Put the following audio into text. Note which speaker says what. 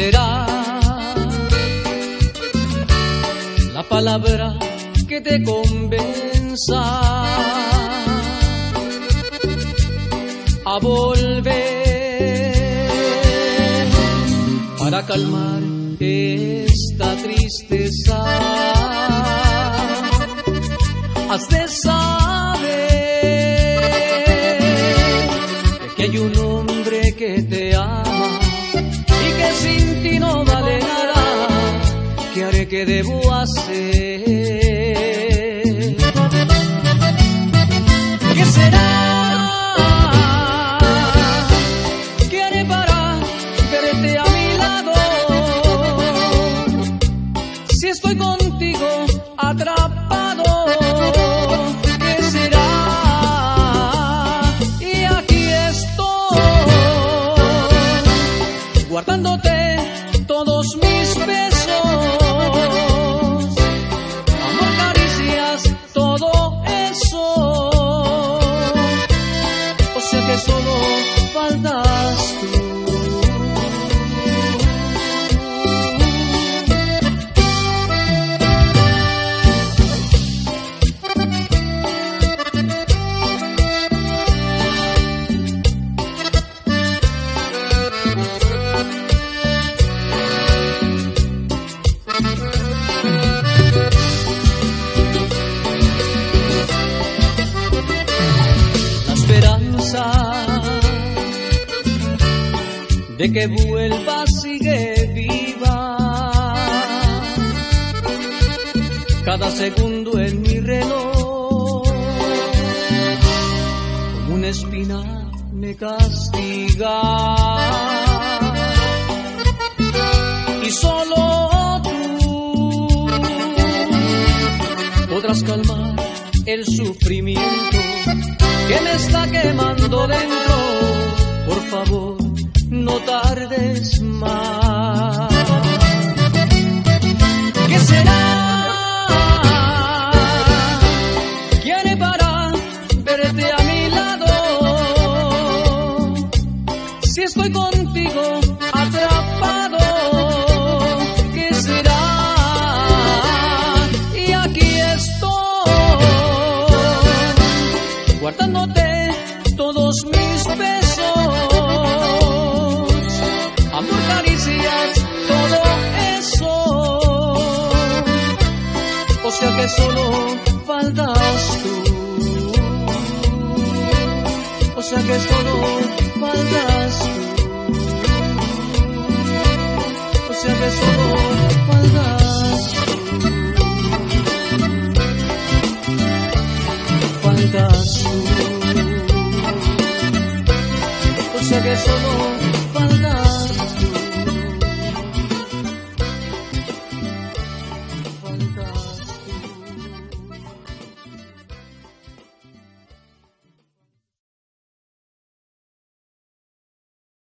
Speaker 1: será la palabra que te convenza a volver para calmar esta tristeza. Has de saber que hay un hombre que te ama sin ti no vale nada. ¿Qué haré que debo hacer? ¿Qué será? ¿Qué haré para verte a mi lado? Si estoy contigo atrapado, ¿qué será? Y aquí estoy, guardándote que de que vuelva sigue viva. Cada segundo en mi reloj, como una espina me castiga. Y solo tú podrás calmar el sufrimiento que me está quemando guardándote todos mis besos, amor, caricias, todo eso. O sea que solo faltas tú. O sea que solo faltas tú. O sea que solo solo